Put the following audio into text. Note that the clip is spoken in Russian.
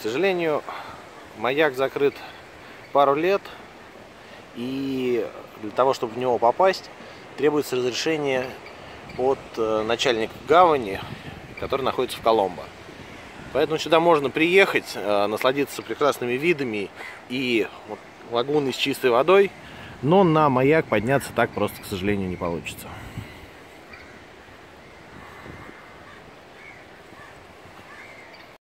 К сожалению, маяк закрыт пару лет, и для того, чтобы в него попасть, требуется разрешение от э, начальника гавани, который находится в Коломбо. Поэтому сюда можно приехать, э, насладиться прекрасными видами и вот, лагуной с чистой водой, но на маяк подняться так просто, к сожалению, не получится.